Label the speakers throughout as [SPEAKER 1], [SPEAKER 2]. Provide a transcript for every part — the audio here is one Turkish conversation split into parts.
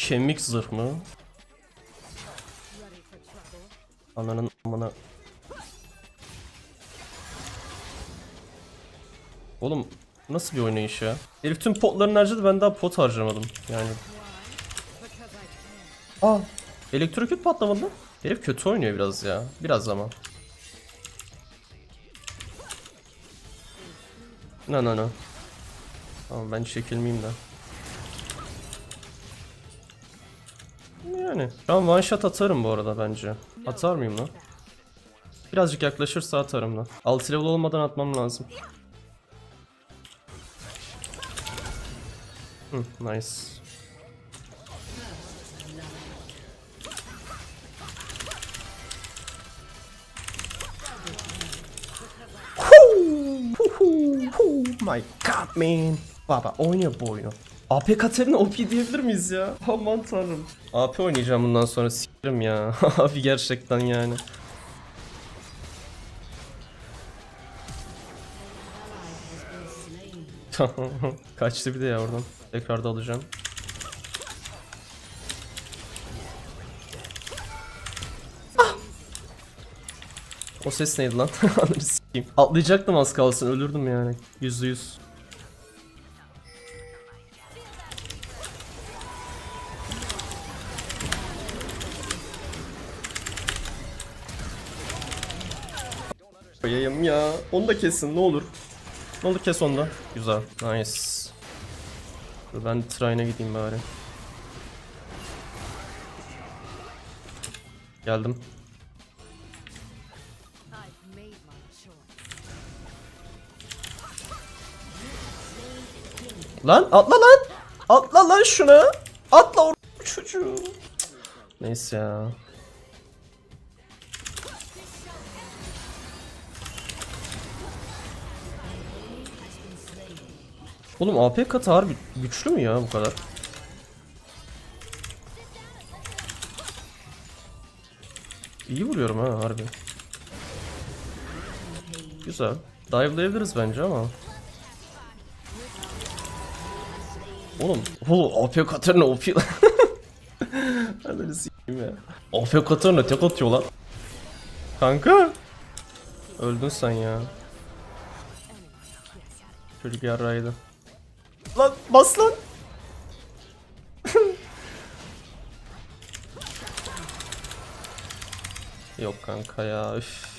[SPEAKER 1] Kemik zırh mı? Ananın amına. Oğlum nasıl bir oynayış ya? Herif tüm potlarını harcadı ben daha pot harcamadım yani. Aa elektroküt patlamadı. Herif kötü oynuyor biraz ya. Biraz ama. No no no. Tamam ben çekilmeyeyim de. Yani şu one shot atarım bu arada bence. Atar mıyım lan? Birazcık yaklaşırsa atarım lan. 6 level olmadan atmam lazım. Hı, nice. My god man. Baba oynuyor bu oyunu. AP Katarina OP diyebilir miyiz ya? Aman tanrım. AP oynayacağım bundan sonra s**rim ya. Abi gerçekten yani. Kaçtı bir de ya oradan. Tekrar da alacağım. Ah! O ses neydi lan? Atlayacaktım az kalsın ölürdüm yani. Yüzde yüz. Koyayım ya. Onu da kesin ne olur. Ne olur kes onu da. Güzel. Nice. Ben train'e gideyim bari. Geldim. Lan atla lan. Atla lan şuna. Atla or çocuğu. Neyse ya. Oğlum AP katı harbi güçlü mü ya bu kadar? İyi vuruyorum ha harbi. Güzel. Dive'layabiliriz bence ama. Oğlum, oğlum AP Katarina OP lan. Hadi s**eyim ya. AP Katarina tek atıyor lan. Kanka. Öldün sen ya. Çocuk yarraydı. Lan bas lan. Yok kanka ya üf.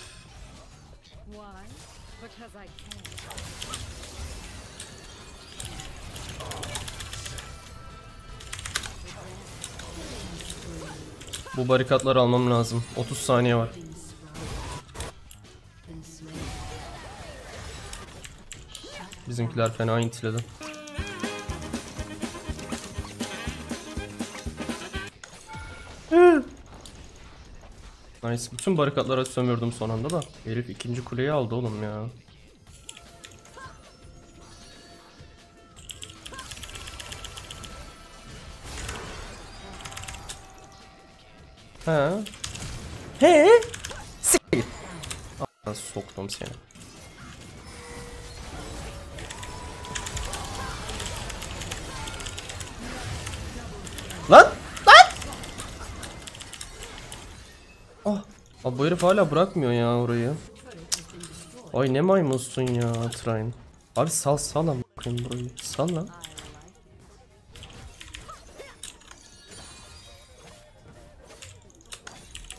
[SPEAKER 1] Bu barikatları almam lazım. 30 saniye var. Bizimkiler fena intiledi. Nice. Bütün barikatlara sömürdüm son anda da. Herif ikinci kuleyi aldı oğlum ya. He. He. Soktum seni. Abi bu herif hala bırakmıyor ya orayı. Ay ne maymunsun ya Train. Abi sal sal lan burayı. Sal lan.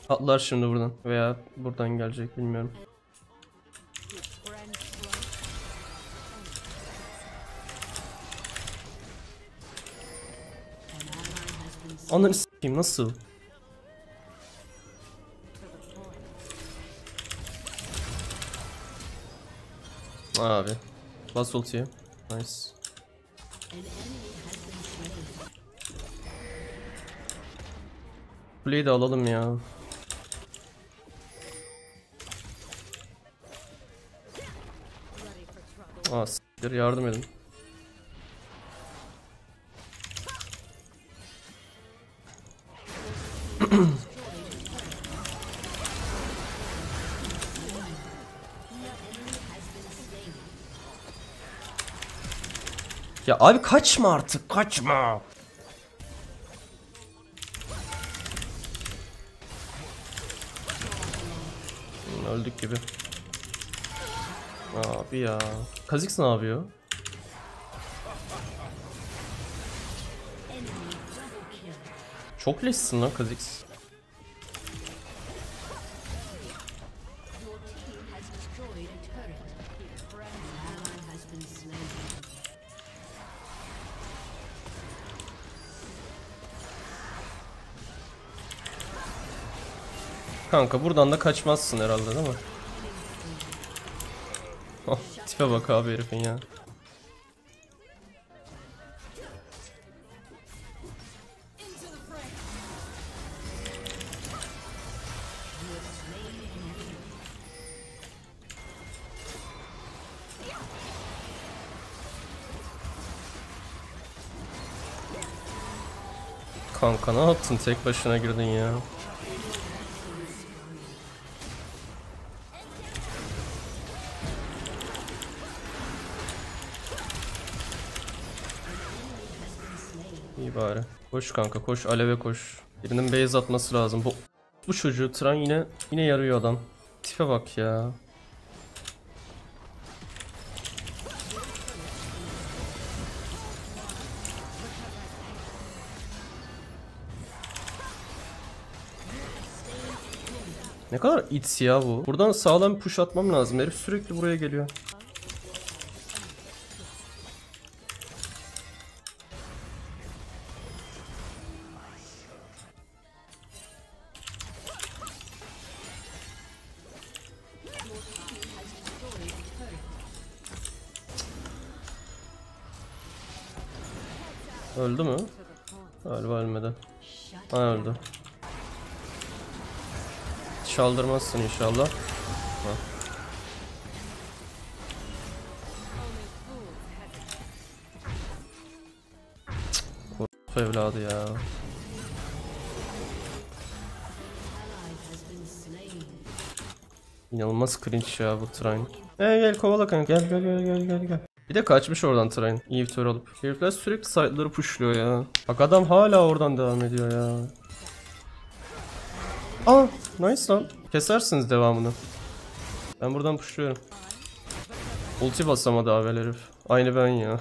[SPEAKER 1] Atlar şimdi buradan veya buradan gelecek bilmiyorum. Ananı s**eyim nasıl? Abi. Bas ultiye. Nice. Kuleyi de alalım ya. Aa s**tir yardım edin. Ya abi kaçma artık kaçma. Hmm, öldük gibi. Abi ya. Kazix ne yapıyor? Çok leşsin lan Kazix. Kanka buradan da kaçmazsın herhalde değil mi? Oh, tipe bak abi herifin ya. Kanka ne yaptın tek başına girdin ya. Koş kanka koş aleve koş. Birinin base atması lazım. Bu bu çocuğu tren yine yine yarıyor adam. Tipe bak ya. Ne kadar its ya bu. Buradan sağlam push atmam lazım. Herif sürekli buraya geliyor. Öldü. Çaldırmazsın inşallah. Ha. Evladı ya. İnanılmaz cringe ya bu train. Gel gel kovala kanka gel gel gel gel gel gel. Bir de kaçmış oradan train. İyi bir alıp. Herifler sürekli side'ları pushluyor ya. Bak adam hala oradan devam ediyor ya. Aa nice lan. Kesersiniz devamını. Ben buradan pushluyorum. Ulti basamadı avel herif. Aynı ben ya.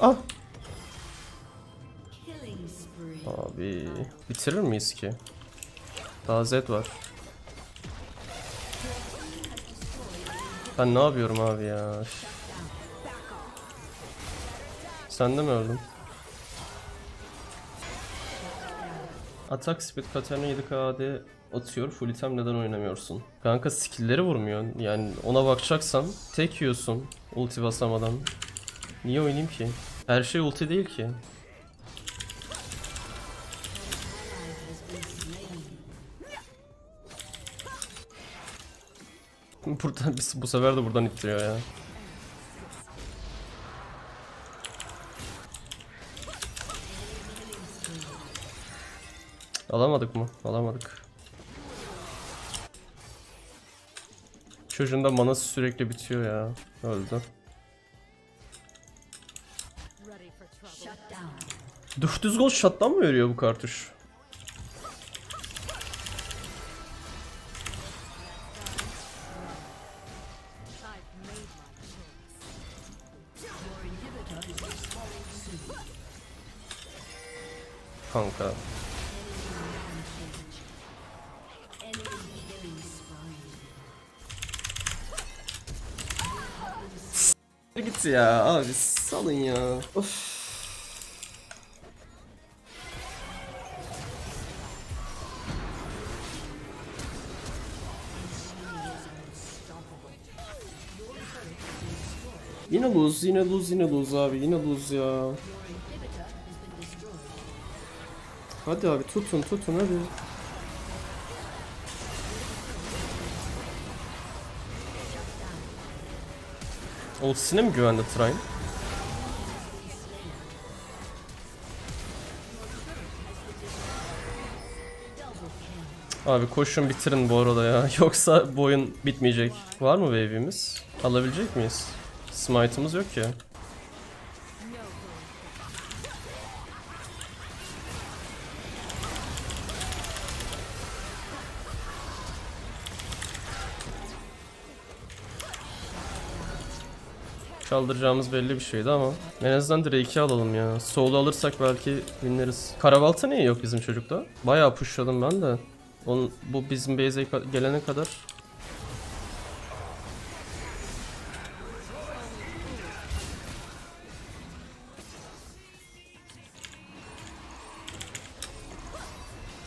[SPEAKER 1] ah. Abi bitirir miyiz ki? Daha Z var. Ben ne yapıyorum abi ya? Üf. Sen de mi öldün? Atak speed Katarina 7k AD atıyor. Full item neden oynamıyorsun? Kanka skill'leri vurmuyor. Yani ona bakacaksan tek yiyorsun ulti basamadan. Niye oynayayım ki? Her şey ulti değil ki. Buradan biz bu sefer de buradan ittiriyor ya. Alamadık mı? Alamadık. Çocuğun da manası sürekli bitiyor ya. Öldü.
[SPEAKER 2] Trouble.
[SPEAKER 1] 400 gol shot'tan mı veriyor bu kartuş? Kanka. Git ya abi salın ya. Of. Yine lose, yine lose, yine lose abi, yine lose ya. Hadi abi tutun, tutun hadi. Ultisine mi güvendi Trine? Abi koşun bitirin bu arada ya. Yoksa bu oyun bitmeyecek. Var mı wave'imiz? Alabilecek miyiz? Smite'ımız yok ya. Çaldıracağımız belli bir şeydi ama en azından Drake'i alalım ya. Soul'u alırsak belki winleriz. Karabalta niye yok bizim çocukta? Bayağı pushladım ben de. Onun, bu bizim base'e gelene kadar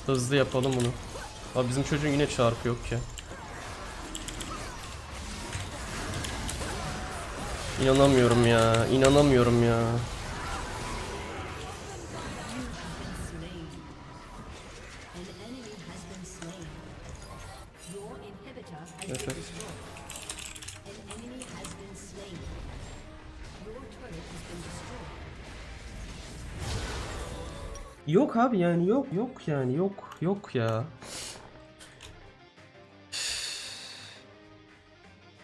[SPEAKER 1] Hızlı yapalım bunu. Abi bizim çocuğun yine çarpı yok ki. İnanamıyorum ya. inanamıyorum ya. Evet, evet. Yok abi yani yok yok yani yok yok ya.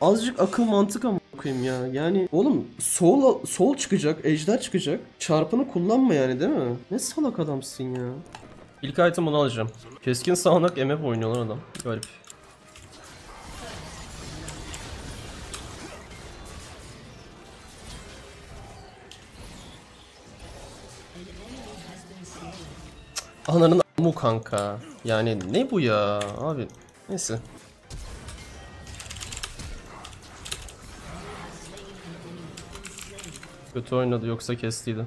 [SPEAKER 1] Azıcık akıl mantık ama koyayım ya. Yani oğlum sol sol çıkacak, ejder çıkacak. Çarpını kullanma yani değil mi? Ne salak adamsın ya. İlk item bunu alacağım. Keskin sağanak MF oynuyorlar adam. Garip. Ananın mu kanka. Yani ne bu ya abi. Neyse. Kötü oynadı yoksa kestiydi.
[SPEAKER 2] An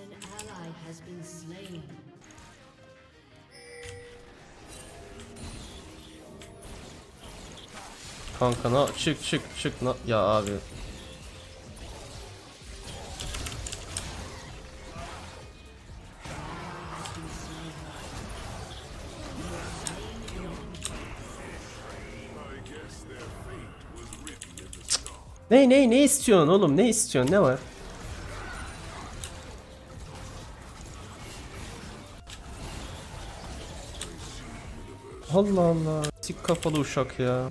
[SPEAKER 2] ally has been slain.
[SPEAKER 1] Kanka na çık çık çık na ya abi. Ne ne ne istiyorsun oğlum ne istiyorsun ne var? Allah Allah. Sik kafalı uşak ya.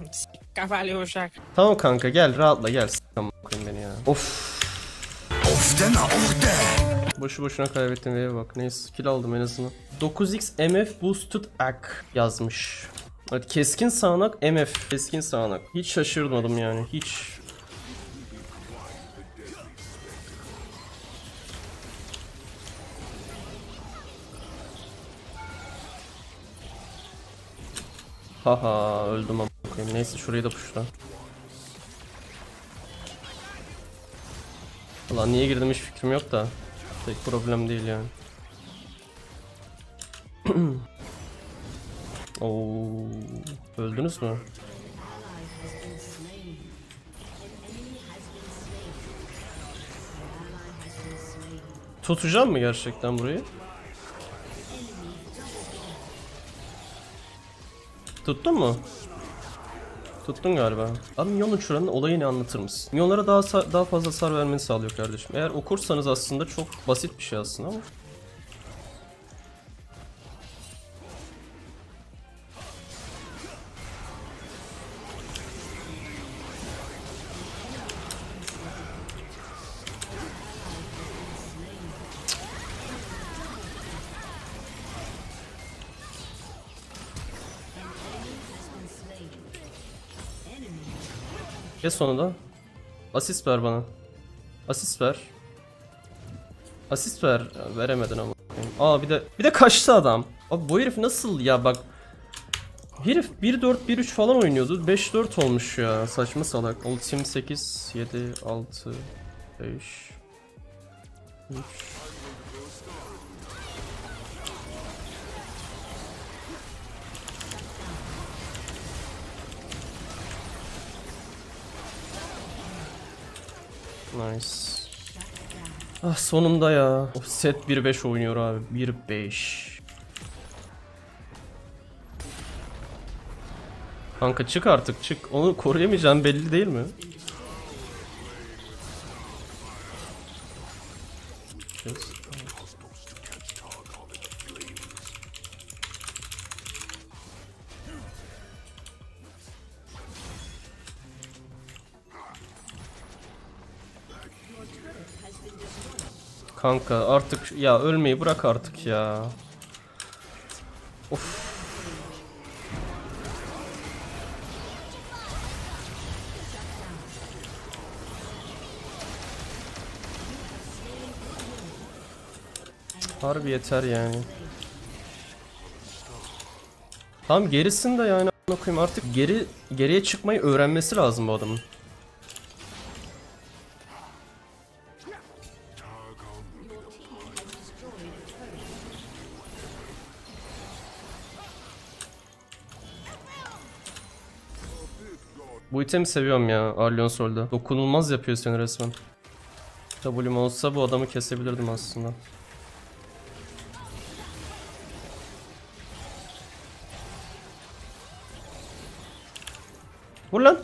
[SPEAKER 3] Kafalı uşak.
[SPEAKER 1] Tamam kanka gel rahatla gel. Koyayım beni ya. Of.
[SPEAKER 4] Of deme of de.
[SPEAKER 1] Boşu boşuna kaybettim ve bak. Neyse kill aldım en azından. 9x MF Boosted Ak yazmış. Evet keskin sağanak MF. Keskin sağanak. Hiç şaşırmadım yani. Hiç. Haha öldüm ama. Neyse şurayı da puşla. Ulan niye girdim hiç fikrim yok da. Pek problem değil yani. Oo, öldünüz mü? Tutacağım mı gerçekten burayı? Tuttun mu? Tuttun galiba. Abi minyon uçuranın olayını anlatır mısın? Minyonlara daha daha fazla sar vermeni sağlıyor kardeşim. Eğer okursanız aslında çok basit bir şey aslında ama. Kes sonunda. Asist ver bana. Asist ver. Asist ver. Ya, veremedin ama. Aa bir de bir de kaçtı adam. Abi bu herif nasıl ya bak. Herif 1-4 1-3 falan oynuyordu. 5-4 olmuş ya. Saçma salak. Ultim 8 7 6 5 3 Nice. Ah sonunda ya. Of set 1-5 oynuyor abi. 1-5. Kanka çık artık çık. Onu koruyamayacağım belli değil mi? Kanka artık ya ölmeyi bırak artık ya. Of. Harbi yeter yani. Tam gerisinde yani okuyayım artık geri geriye çıkmayı öğrenmesi lazım bu adamın. Bu itemi seviyorum ya Arlion Sol'da. Dokunulmaz yapıyor seni resmen. W'm olsa bu adamı kesebilirdim aslında. Vur lan.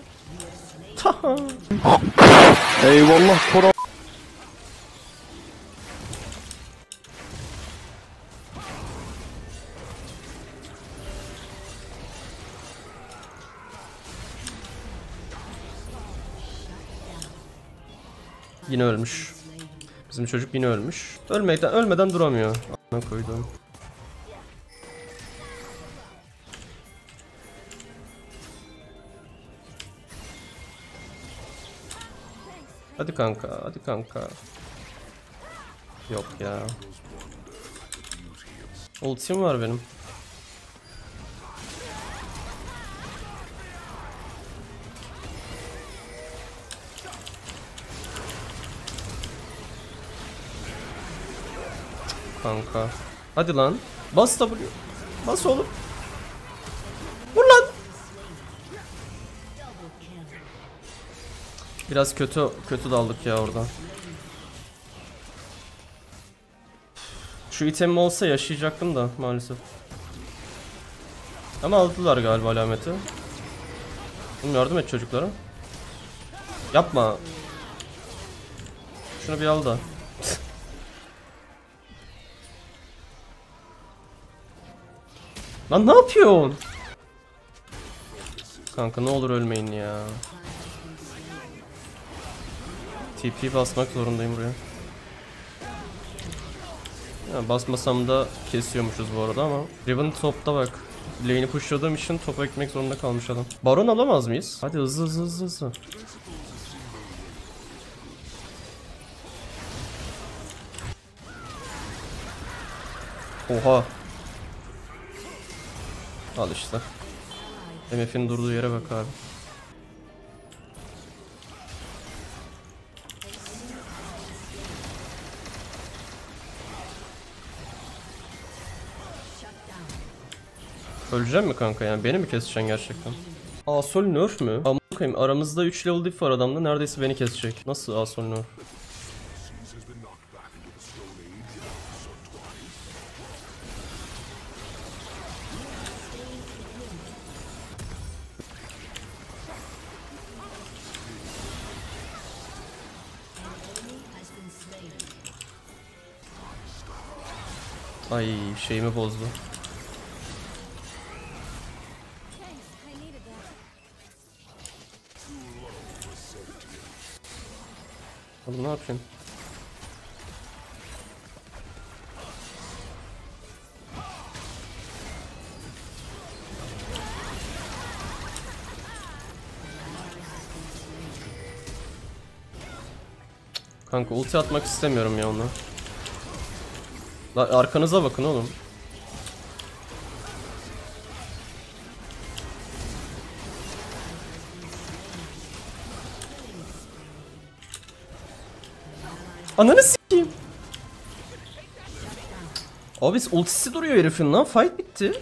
[SPEAKER 3] Eyvallah Kora.
[SPEAKER 1] Ölmüş. Bizim çocuk yine ölmüş. Ölmeden ölmeden duramıyor. A**ına koydum. Hadi kanka, hadi kanka. Yok ya. Ultim var benim. Kanka. Hadi lan. Bas W. Bas oğlum. Vur lan. Biraz kötü kötü daldık ya orada. Şu itemim olsa yaşayacaktım da maalesef. Ama aldılar galiba alameti. Oğlum yardım et çocuklara. Yapma. Şunu bir al da. Lan ne yapıyorsun? Kanka ne olur ölmeyin ya. TP basmak zorundayım buraya. Ya basmasam da kesiyormuşuz bu arada ama. Riven topta bak. Lane'i pushladığım için topa ekmek zorunda kalmış adam. Baron alamaz mıyız? Hadi hızlı hızlı hızlı hızlı. Oha. Al işte. MF'in durduğu yere bak abi. Öleceğim mi kanka yani beni mi keseceksin gerçekten? Asol nerf mü? Amına aramızda 3 level diff var adamda neredeyse beni kesecek. Nasıl Asol nerf? Ay şeyimi bozdu. Oğlum ne yapıyorsun? Kanka ulti atmak istemiyorum ya onu. La arkanıza bakın oğlum. Ananı s**eyim. Abi ultisi duruyor herifin lan. Fight bitti.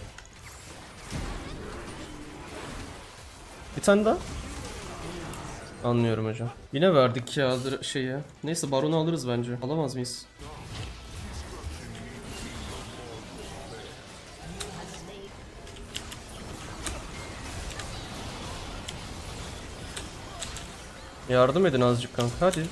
[SPEAKER 1] Bir tane daha. Anlıyorum hocam. Yine verdik ya şeyi. Neyse baronu alırız bence. Alamaz mıyız? Yardım edin azıcık kanka hadi.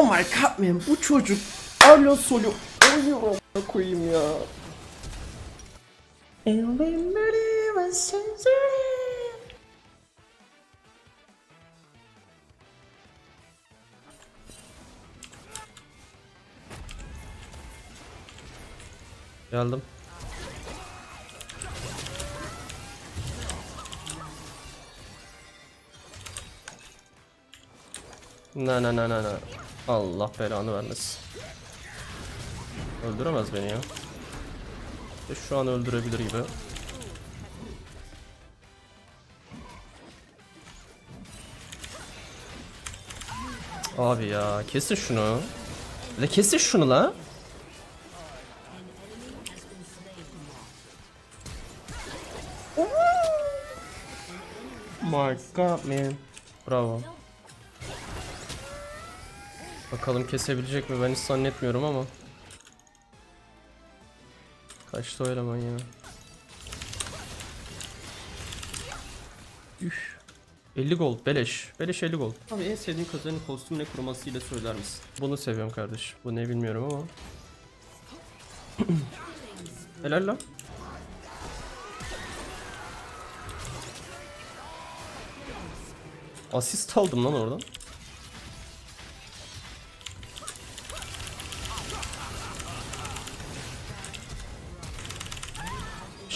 [SPEAKER 1] Oh my god man bu çocuk Arlo Solo oynuyor Ne koyayım ya. Geldim. Na na na na na. Allah belanı vermesin. Öldüremez beni ya. E şu an öldürebilir gibi. Abi ya kesin şunu. De kesin şunu la. My god man. Bravo. Bakalım kesebilecek mi ben hiç zannetmiyorum ama. Kaçtı o eleman ya. Üf. 50 gold beleş. Beleş 50 gold. Abi en sevdiğin kazanın kostüm ne kurumasıyla söyler misin? Bunu seviyorum kardeş. Bu ne bilmiyorum ama. Helal lan. Asist aldım lan oradan.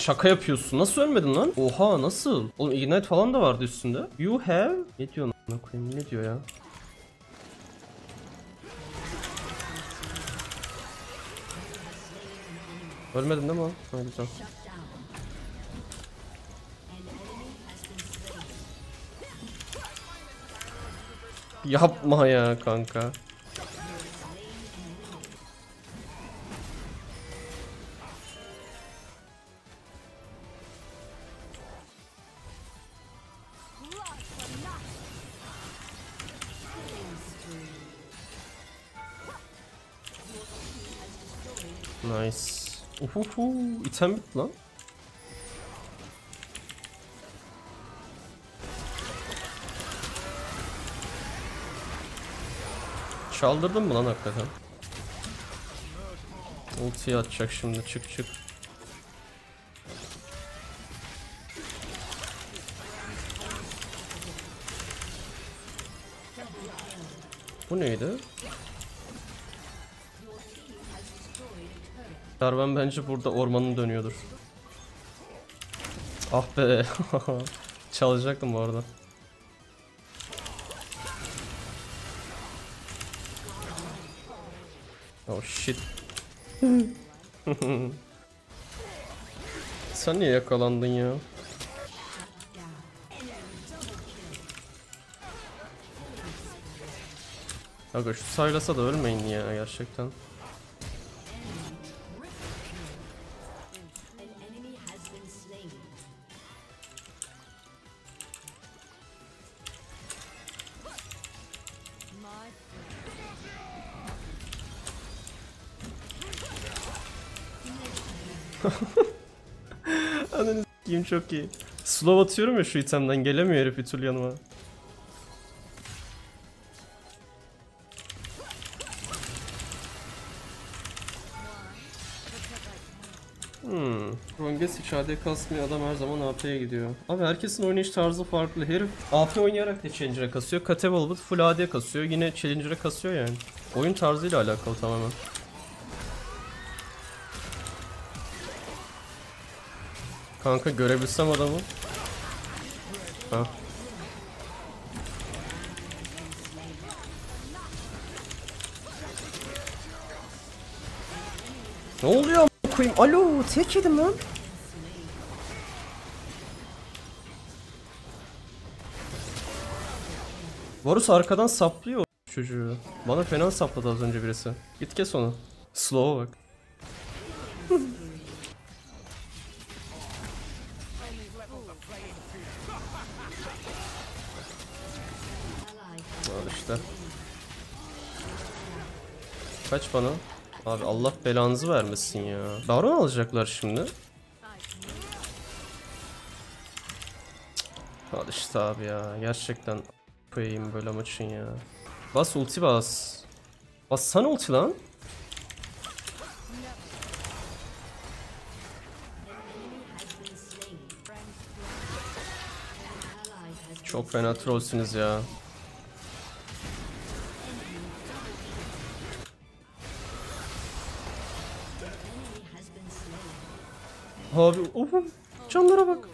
[SPEAKER 1] Şaka yapıyorsun. Nasıl ölmedin lan? Oha nasıl? Oğlum Ignite falan da vardı üstünde. You have... Ne diyor lan? koyayım ne diyor ya? Ölmedin değil mi? Ha, güzel. Yapma ya kanka. Nice. Uhuhu, item bitti lan. Çaldırdın mı lan hakikaten? Ultiyi atacak şimdi çık çık. Bu neydi? Darben bence burada ormanın dönüyordur. Ah be. Çalacaktım bu arada. Oh shit. Sen niye yakalandın ya? Aga şu saylasa da ölmeyin ya gerçekten. Ananı s**eyim çok iyi. Slow atıyorum ya şu itemden gelemiyor herif bir yanıma. Hmm. Ronges hiç AD kasmıyor adam her zaman AP'ye gidiyor. Abi herkesin oynayış tarzı farklı. Herif AP oynayarak da Challenger'a kasıyor. Kate Velvet full AD kasıyor. Yine Challenger'a kasıyor yani. Oyun tarzıyla alakalı tamamen. Kanka görebilsem adamı. Ha. Ne oluyor koyayım? Alo tek yedim lan. Varus arkadan saplıyor çocuğu. Bana fena sapladı az önce birisi. Git kes onu. Slow'a bak. Kaç bana. Abi Allah belanızı vermesin ya. Baron alacaklar şimdi. Al işte abi ya. Gerçekten koyayım böyle maçın ya. Bas ulti bas. Bas sana ulti lan. Çok fena trollsünüz ya. Abi of canlara bak.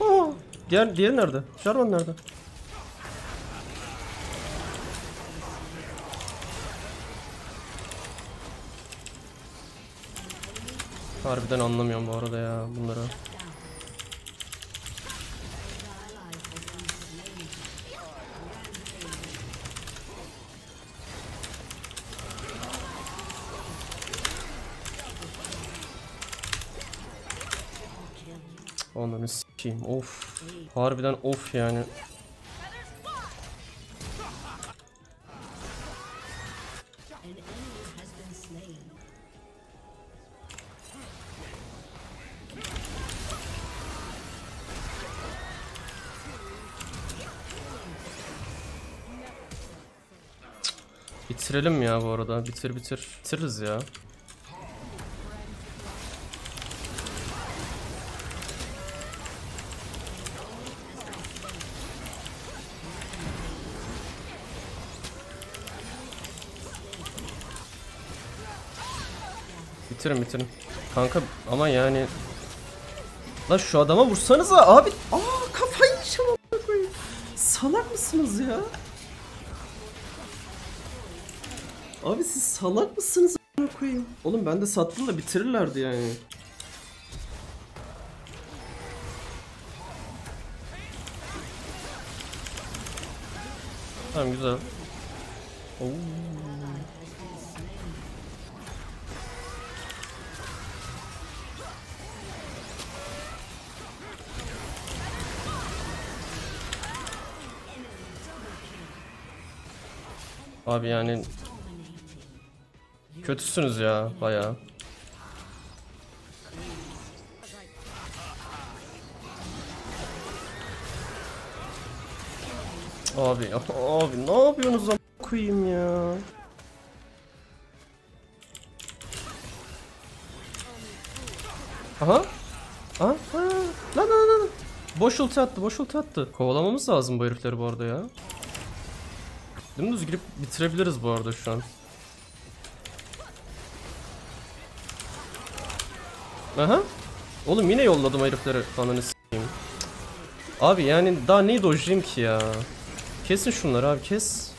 [SPEAKER 1] Aa, diğer diğeri nerede? Jarvan nerede? Harbiden anlamıyorum bu arada ya bunları. Onları s**eyim of. Harbiden of yani. Bitirelim ya bu arada. Bitir bitir. Bitiririz ya. Bitirin bitirin. Kanka ama yani La şu adama vursanıza abi. Aa kafayı amına koyayım. Salak mısınız ya? Abi siz salak mısınız koyayım? Oğlum ben de sattım da bitirirlerdi yani. Tamam güzel. Oo. Abi yani kötüsünüz ya bayağı. Abi abi ne yapıyorsunuz am koyayım ya? Aha. Aha. ha. Lan lan lan. lan. Boş ulti attı, boş ulti attı. Kovalamamız lazım bu herifleri bu arada ya. Dümdüz girip bitirebiliriz bu arada şu an. Aha. Oğlum yine yolladım herifleri. Ananı s**eyim. Abi yani daha neyi dojlayayım ki ya? Kesin şunları abi kes.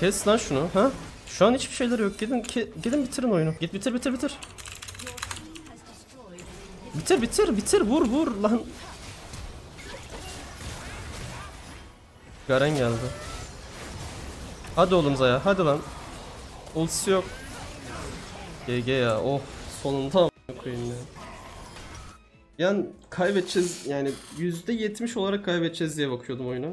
[SPEAKER 1] Kes lan şunu ha? Şu an hiçbir şeyleri yok. Gidin ki, gidin bitirin oyunu. Git bitir bitir bitir. Bitir bitir bitir vur vur lan. Garen geldi. Hadi oğlum Zaya hadi lan. Ultisi yok. GG ya oh sonunda koyayım ya. Yani kaybedeceğiz yani %70 olarak kaybedeceğiz diye bakıyordum oyuna.